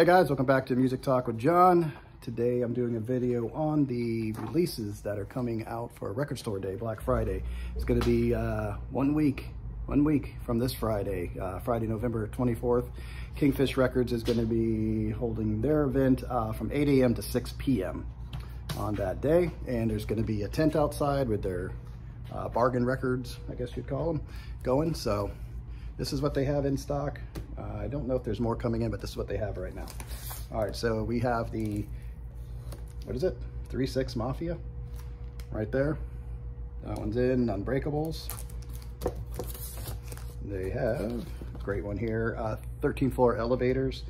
Hey guys, welcome back to Music Talk with John. Today I'm doing a video on the releases that are coming out for Record Store Day, Black Friday. It's gonna be uh, one week, one week from this Friday, uh, Friday, November 24th. Kingfish Records is gonna be holding their event uh, from 8 a.m. to 6 p.m. on that day. And there's gonna be a tent outside with their uh, bargain records, I guess you'd call them, going. So this is what they have in stock. Uh, I don't know if there's more coming in, but this is what they have right now. All right, so we have the, what is it? 3-6 Mafia right there. That one's in, Unbreakables. They have, great one here, uh, 13 Floor Elevators.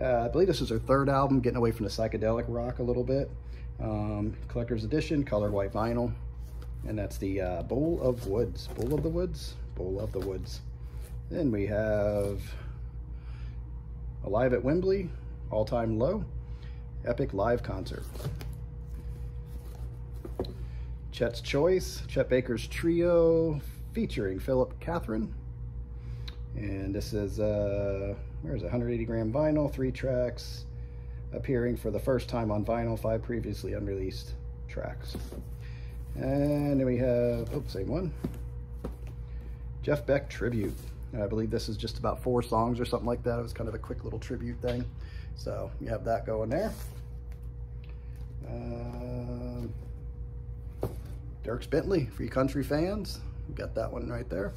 Uh, I believe this is their third album, getting away from the psychedelic rock a little bit. Um, collector's edition, colored white vinyl. And that's the uh, Bowl of Woods. Bowl of the Woods? Bowl of the Woods. Then we have Alive at Wembley, All Time Low, Epic Live Concert. Chet's Choice, Chet Baker's Trio, featuring Philip Catherine. And this is, uh, where's it, 180 gram vinyl, three tracks, appearing for the first time on vinyl, five previously unreleased tracks. And then we have, oh, same one. Jeff Beck Tribute. I believe this is just about four songs or something like that. It was kind of a quick little tribute thing. So you have that going there. Um, Dierks Bentley you country fans. You got that one right there.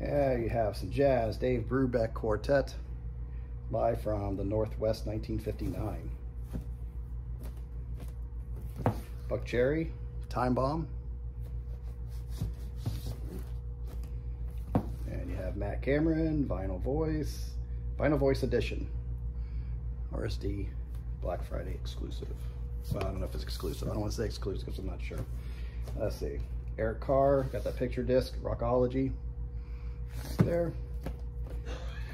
Yeah, you have some jazz. Dave Brubeck Quartet, live from the Northwest 1959. Buckcherry, Time Bomb, have Matt Cameron, Vinyl Voice, Vinyl Voice Edition, RSD Black Friday exclusive. Well, I don't know if it's exclusive. I don't want to say exclusive because I'm not sure. Let's see. Eric Carr, got that picture disc, Rockology, there.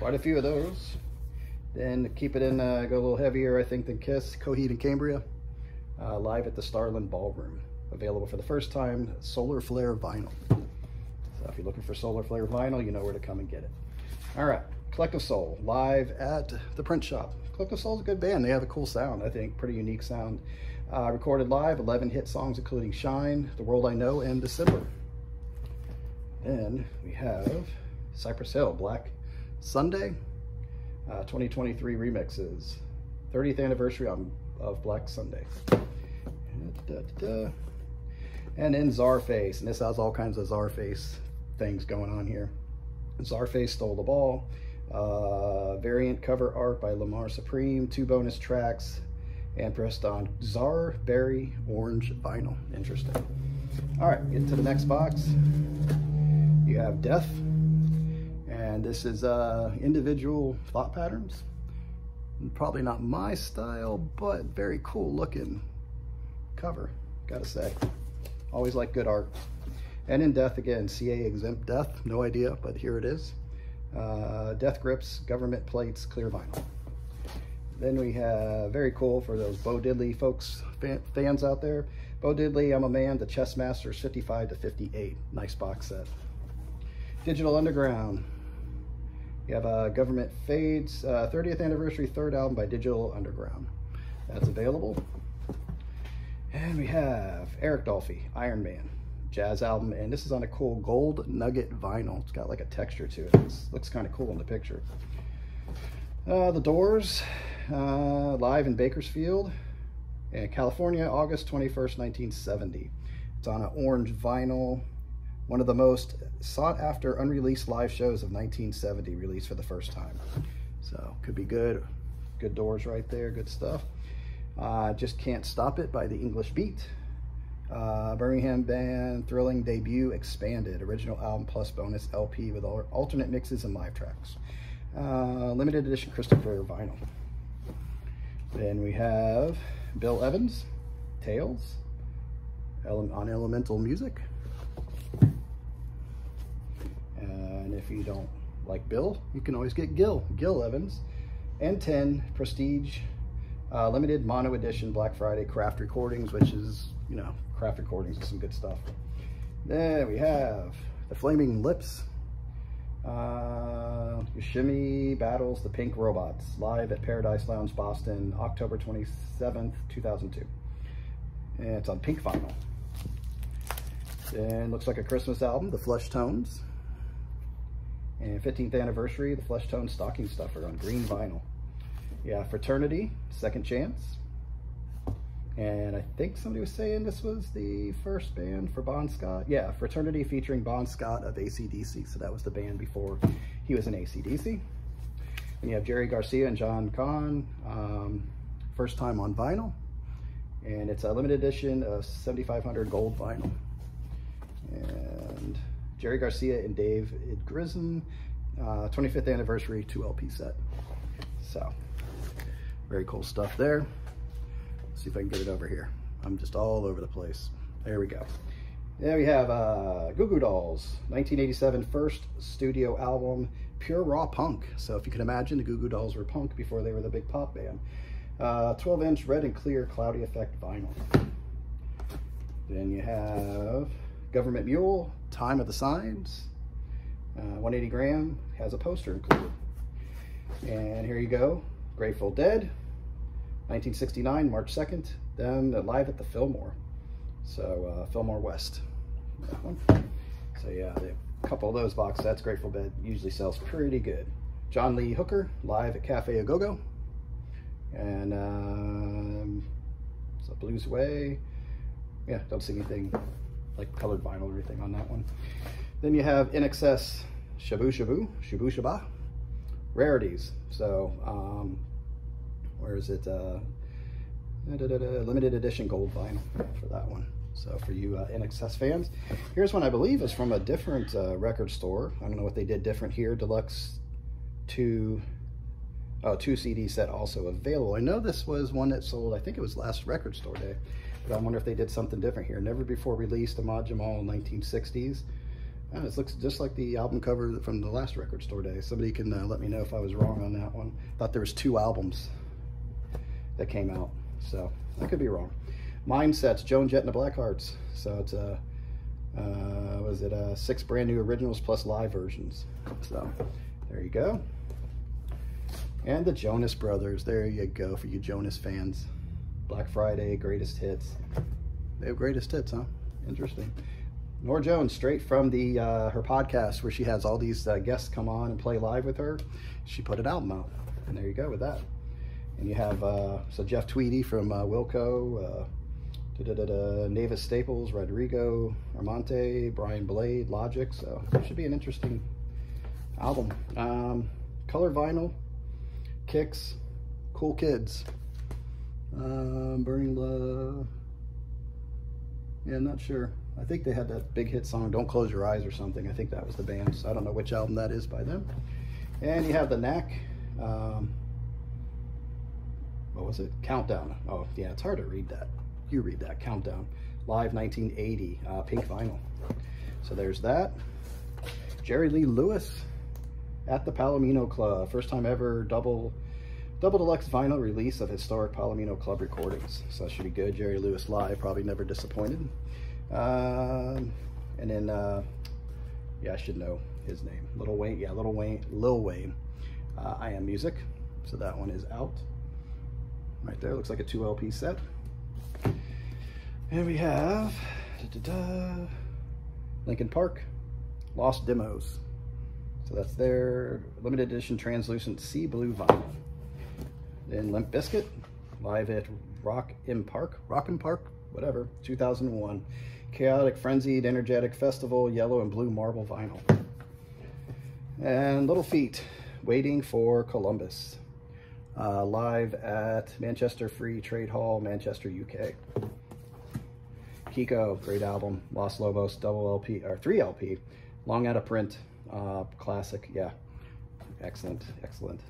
Quite a few of those. Then keep it in, uh, go a little heavier, I think, than Kiss, Coheed and Cambria, uh, live at the Starland Ballroom. Available for the first time, Solar Flare vinyl. So if you're looking for Solar Flare vinyl, you know where to come and get it. All right, Collective Soul, live at the print shop. Collective Soul's a good band. They have a cool sound, I think, pretty unique sound. Uh, recorded live, 11 hit songs, including Shine, The World I Know, and December. Then we have Cypress Hill, Black Sunday, uh, 2023 remixes. 30th anniversary of Black Sunday. Da, da, da, and then Czarface, and this has all kinds of Czarface things going on here. Czarface Stole the Ball, uh, variant cover art by Lamar Supreme, two bonus tracks, and pressed on Czar Berry Orange vinyl. Interesting. All right, get to the next box. You have Death, and this is uh, individual thought patterns. Probably not my style, but very cool looking cover, gotta say. Always like good art. And in death, again, CA exempt death, no idea, but here it is. Uh, death grips, government plates, clear vinyl. Then we have, very cool for those Bo Diddley folks, fans out there. Bo Diddley, I'm a Man, the Chess Masters 55 to 58. Nice box set. Digital Underground. You have a Government Fades, uh, 30th Anniversary third album by Digital Underground. That's available. And we have Eric Dolphy, Iron Man jazz album, and this is on a cool gold nugget vinyl. It's got like a texture to it. It looks kind of cool in the picture. Uh, the Doors, uh, live in Bakersfield, in California, August 21st, 1970. It's on an orange vinyl. One of the most sought after unreleased live shows of 1970, released for the first time. So could be good. Good Doors right there, good stuff. Uh, Just Can't Stop It by the English Beat. Uh, Birmingham Band Thrilling Debut Expanded, original album plus bonus LP with alternate mixes and live tracks. Uh, limited edition Christopher vinyl. Then we have Bill Evans, Tales, Ele on Elemental Music. And if you don't like Bill, you can always get Gil, Gil Evans. N10 Prestige uh, limited mono edition Black Friday craft recordings, which is, you know, craft recordings is some good stuff. Then we have the Flaming Lips Uh, Yoshimi battles the Pink Robots live at Paradise Lounge, Boston, October 27th, 2002. And it's on pink vinyl. And looks like a Christmas album, The Fleshtones. And 15th anniversary, The Fleshtones Stocking Stuffer on green vinyl. Yeah, Fraternity, Second Chance. And I think somebody was saying this was the first band for Bon Scott. Yeah, Fraternity featuring Bon Scott of ACDC. So that was the band before he was in ACDC. And you have Jerry Garcia and John Kahn, um, first time on vinyl. And it's a limited edition of 7500 gold vinyl. And Jerry Garcia and Dave Grisman, uh, 25th anniversary 2 LP set. So, very cool stuff there see if I can get it over here. I'm just all over the place. There we go. There we have uh, Goo Goo Dolls, 1987 first studio album, Pure Raw Punk. So if you can imagine, the Goo Goo Dolls were punk before they were the big pop band. 12-inch uh, red and clear cloudy effect vinyl. Then you have Government Mule, Time of the Signs, uh, 180 gram, has a poster included. And here you go, Grateful Dead, 1969, March 2nd, then live at the Fillmore. So uh, Fillmore West. So yeah, a couple of those box sets, Grateful Dead usually sells pretty good. John Lee Hooker, live at Cafe Agogo. And um, so Blues Away. Yeah, don't see anything like colored vinyl or anything on that one. Then you have INXS Shabu Shabu, Shabu Shaba, rarities. So um, where is it? Uh, da, da, da, limited edition gold vinyl for that one. So for you uh, INXS fans, here's one I believe is from a different uh, record store. I don't know what they did different here. Deluxe 2, oh, 2 CD set also available. I know this was one that sold, I think it was last record store day, but I wonder if they did something different here. Never before released Ahmad Jamal 1960s. Oh, this looks just like the album cover from the last record store day. Somebody can uh, let me know if I was wrong on that one. Thought there was two albums that came out. So I could be wrong. Mindsets, Joan Jett and the Blackhearts. So it's a, uh, was it a six brand new originals plus live versions. So there you go. And the Jonas Brothers. There you go for you Jonas fans. Black Friday, greatest hits. They have greatest hits, huh? Interesting. Norah Jones, straight from the uh, her podcast where she has all these uh, guests come on and play live with her. She put an album out. And there you go with that. And you have uh, so Jeff Tweedy from uh, Wilco, uh, da, da, da, Mavis Staples, Rodrigo Amarante, Brian Blade, Logic. So it should be an interesting album. Um, color vinyl, Kix, cool kids. Um, Burning Love. Yeah, I'm not sure. I think they had that big hit song, Don't Close Your Eyes or something. I think that was the band. So I don't know which album that is by them. And you have the Knack. Um, what was it? Countdown. Oh, yeah, it's hard to read that. You read that. Countdown. Live 1980, uh, pink vinyl. So there's that. Jerry Lee Lewis at the Palomino Club. First time ever double double deluxe vinyl release of historic Palomino Club recordings. So that should be good. Jerry Lewis live, probably never disappointed. Um, and then, uh, yeah, I should know his name. Little Wayne, yeah, Little Wayne, Lil Wayne. Uh, I Am Music. So that one is out right there. Looks like a two LP set. And we have da, da, da, Linkin Park, Lost Demos. So that's their limited edition translucent sea blue vinyl. Then Limp Bizkit, live at Rock in Park, Rock in Park, whatever, 2001. Chaotic, Frenzied, Energetic Festival, yellow and blue marble vinyl. And Little Feat, Waiting for Columbus uh, live at Manchester Free Trade Hall, Manchester, UK. Kiko, great album. Los Lobos, double LP, or three LP. Long out of print, uh, classic, yeah. Excellent, excellent.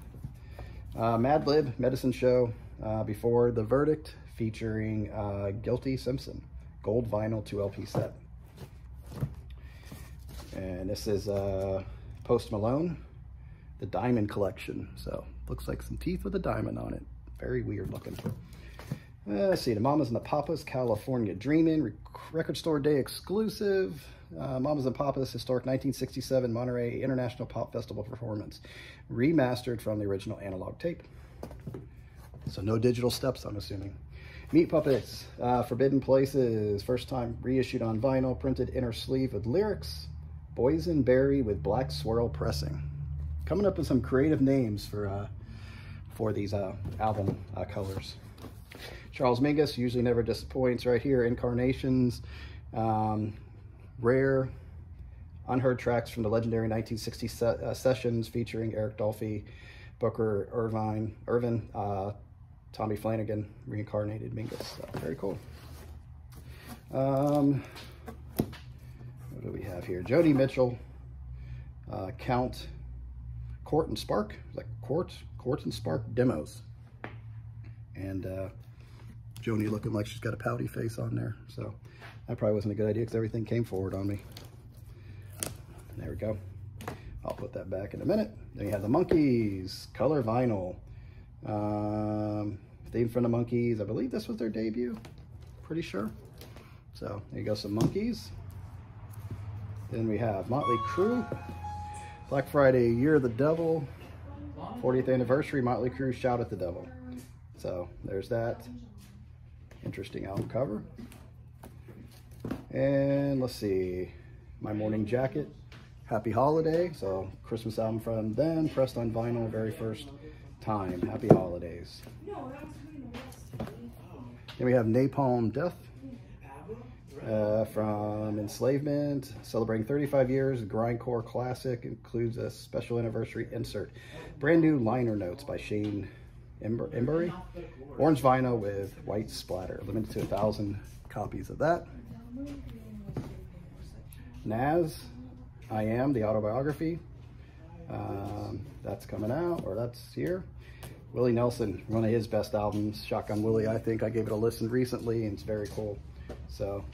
Uh, Madlib, Medicine Show, uh, Before the Verdict, featuring uh, Guilty Simpson. Gold vinyl 2 LP set. And this is uh, Post Malone, the Diamond Collection. So looks like some teeth with a diamond on it. Very weird looking. Uh, let's see, the Mamas and the Papas, California Dreamin', Rec- Record Store Day exclusive. Uh, Mamas and Papas, historic 1967 Monterey International Pop Festival performance, remastered from the original analog tape. So no digital steps, I'm assuming. Meat Puppets, uh, Forbidden Places, first time reissued on vinyl, printed inner sleeve with lyrics, Boysenberry with black swirl pressing. Coming up with some creative names for uh, for these uh, album uh, colors. Charles Mingus usually never disappoints right here. Incarnations, um, rare, unheard tracks from the legendary 1960 se uh, sessions featuring Eric Dolphy, Booker Irvine, Irvin, uh, Tommy Flanagan, reincarnated Mingus. So, very cool. Um, what do we have here? Joni Mitchell, uh, Count, Court and Spark, like Court, Court and Spark demos. And uh, Joni looking like she's got a pouty face on there. So that probably wasn't a good idea because everything came forward on me. There we go. I'll put that back in a minute. Then you have the Monkees, color vinyl. Um, theme from the Monkees. I believe this was their debut. Pretty sure. So there you go, some Monkees. Then we have Motley Crue. Black Friday, Year of the Devil. 40th anniversary, Motley Crue, Shout at the Devil. So there's that. Interesting album cover. And let's see, My Morning Jacket, Happy Holiday. So Christmas album from them, pressed on vinyl, very first time. Happy Holidays. Then we have Napalm Death uh, from Enslavement, celebrating 35 years. Grindcore classic includes a special anniversary insert. Brand new liner notes by Shane Embury. Orange vinyl with white splatter. Limited to a thousand copies of that. Nas, I Am, the autobiography. Um, that's coming out, or that's here. Willie Nelson, one of his best albums, Shotgun Willie, I think. I gave it a listen recently, and it's very cool. So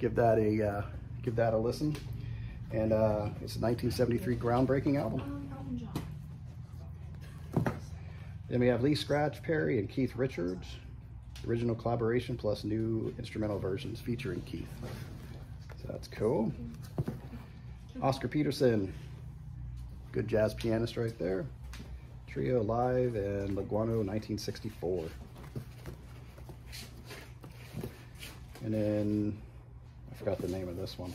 give that a uh, give that a listen. And uh, it's a 1973 groundbreaking album. Then we have Lee Scratch Perry and Keith Richards. Original collaboration plus new instrumental versions featuring Keith. So that's cool. Oscar Peterson, good jazz pianist right there. Trio Live and Leguano 1964. And then, forgot the name of this one.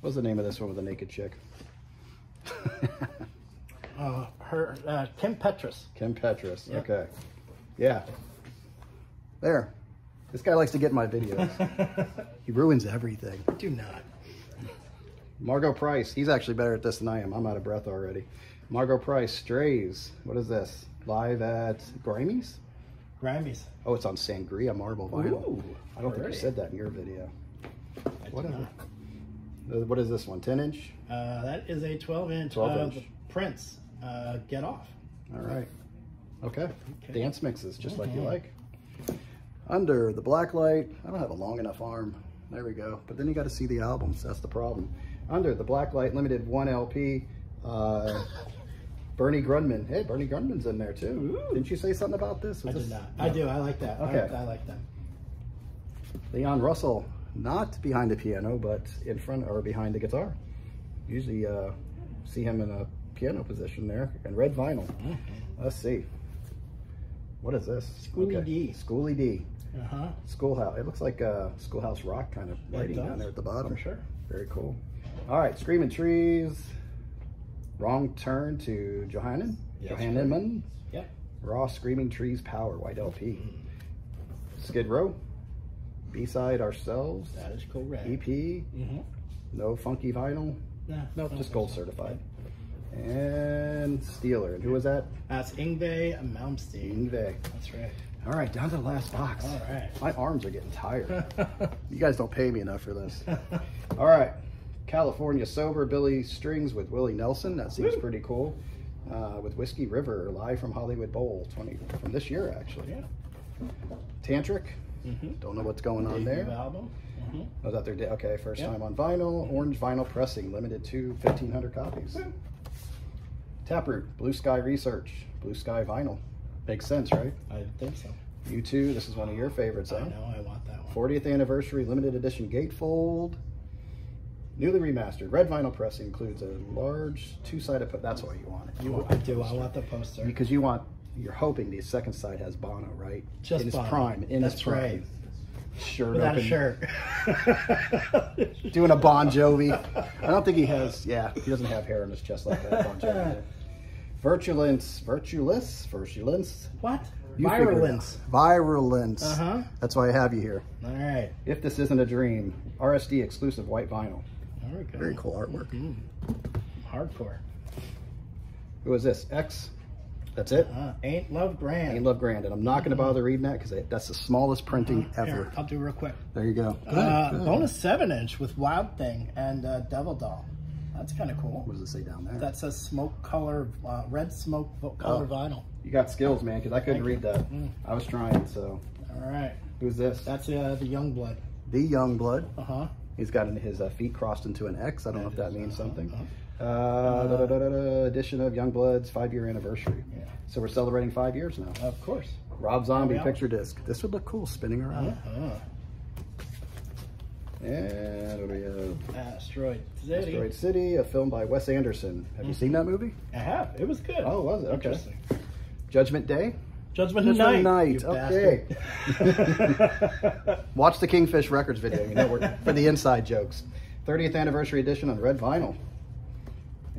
What was the name of this one with the naked chick? Uh, her, uh, Kim Petrus. Kim Petras. Yeah. Okay. Yeah. There. This guy likes to get in my videos. he ruins everything. Do not. Margo Price. He's actually better at this than I am. I'm out of breath already. Margo Price. Strays. What is this? Live at Grammys? Grammys. Oh, it's on Sangria Marble Vinyl. Ooh, I don't think alright. you said that in your video. I Whatever. Uh, What is this one? 10 inch? Uh, that is a 12 inch, 12 uh, inch. Prince. Uh, Get Off. All right. Okay. Okay. Dance mixes, just like you like. Under the black light. I don't have a long enough arm. There we go. But then you got to see the albums. That's the problem. Under the black light, limited one LP. Uh, Bernie Grundman. Hey, Bernie Grundman's in there too. Ooh. Didn't you say something about this? I Was did this- not. I do. I like that. Okay. I, I like that. Leon Russell, not behind the piano, but in front or behind the guitar. Usually uh, see him in a piano position there. And red vinyl. Let's see. What is this? Schoolly D. Schoolly D. Uh huh. Schoolhouse. It looks like a schoolhouse rock kind of It lighting down there at the bottom. for sure. Very cool. All right, Screaming Trees. Wrong turn to Johannen. Yes. Yep. Raw Screaming Trees Power, White LP. Skid Row. B-side Ourselves. That is correct. EP. Mm-hmm. No funky vinyl. Nah, Nope, no, just gold certified. And Steeler. And who was that? That's Yngwie Malmsteen. Yngwie. That's right. All right, down to the last box. All right. My arms are getting tired. you guys don't pay me enough for this. All right. California Sober Billy Strings with Willie Nelson. That seems Woo. pretty cool. Uh, with Whiskey River live from Hollywood Bowl 20 from this year actually. yeah. Tantric. Mm-hmm. Don't know what's going on Debut there. album. Mm-hmm. Was that their da- okay first Yep. time on vinyl? Orange vinyl pressing, limited to 1,500 copies. Taproot Blue Sky Research Blue Sky vinyl. Makes sense, right? I think so. U2. This is one of your favorites, I huh? know, I want that one. 40th anniversary limited edition gatefold. Newly remastered. Red vinyl pressing includes a large two-sided. That's why you want it. You Oh, want I do. I want the poster. because you want. You're hoping the second side has Bono, right? Just in his Bono. prime. In his That's prime. right. Shirt Without a shirt. doing a Bon Jovi. I don't think he has. Yeah, he doesn't have hair on his chest like that. Bon Jovi. did. Virulence, virulence, virulence. what? You figure it out. Virulence. Virulence. Uh huh. That's why I have you here. All right. If this isn't a dream, RSD exclusive white vinyl. There we go. Very cool artwork. Mhm. Hardcore. Who is this? X. That's it. Uh, ain't love grand. Ain't Love Grand, and I'm not going to bother reading that because that's the smallest printing Uh, ever. here, I'll do real quick. There you go. Uh, Good, good. bonus seven inch with Wild Thing and uh, Devil Doll. That's kind of cool. What does it say down there? That says smoke color, uh, red smoke color Oh. vinyl. you got skills, man, because I couldn't Thank you. read that. Mm. I was trying. So, All right. who's this? That's uh, the YUNGBLUD. the YUNGBLUD. Uh huh. He's got his uh, feet crossed into an X. I don't know if that means Uh-huh, something. uh-huh. Uh, da, da, da, da, edition of YUNGBLUD's five year anniversary. Yeah. So we're celebrating five years now. Of course. Rob Zombie Yeah. picture disc. This would look cool spinning around. Uh-huh. And what do we have? Asteroid City. Asteroid City, a film by Wes Anderson. Have you seen that movie? I have. It was good. Oh, was it? Okay. Judgment Day. Judgment, Judgment Night. Night, okay. Watch the Kingfish Records video. You know, we're, for the inside jokes. 30th anniversary edition on red vinyl.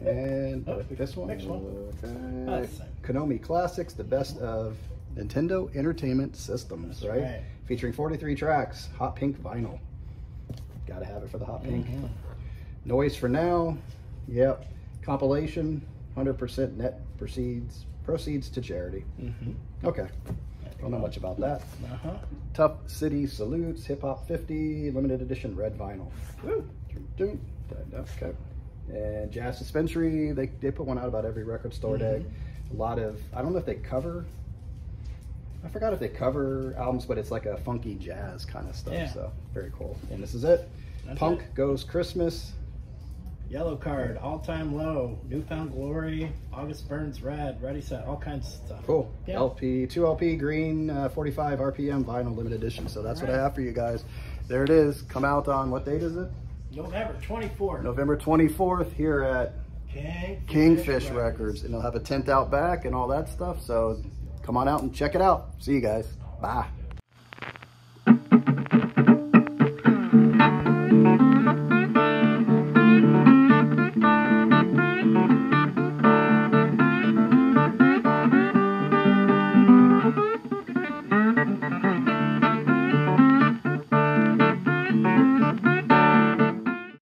And Oh, this one. next one. Okay. That's the same. Konami Classics, the best of Nintendo Entertainment Systems, right? right. Featuring 43 tracks, hot pink vinyl. Gotta have it for the hot pink. Mhm. Noise for now. Yep. Compilation. 100% net proceeds proceeds to charity. Mhm. Okay. Don't know much about that. Uh-huh. Tough City Salutes, Hip Hop 50, limited edition red vinyl. Woo. Okay. And Jazz Dispensary, they, they put one out about every record store day. A lot of, I don't know if they cover, I forgot if they cover albums, but it's like a funky jazz kind of stuff. Yeah. So very cool. And this is it. That's Punk it. Goes Christmas. Yellowcard, all time low, New Found Glory, August Burns red, ready set, all kinds of stuff. Cool. Yeah. LP, 2 LP, green, uh, 45 RPM vinyl limited edition. So that's what I have for you guys. There it is. Come out on what date is it? November 24th. November 24th here at King Kingfish Records. And they'll have a tent out back and all that stuff. So come on out and check it out. See you guys. Bye.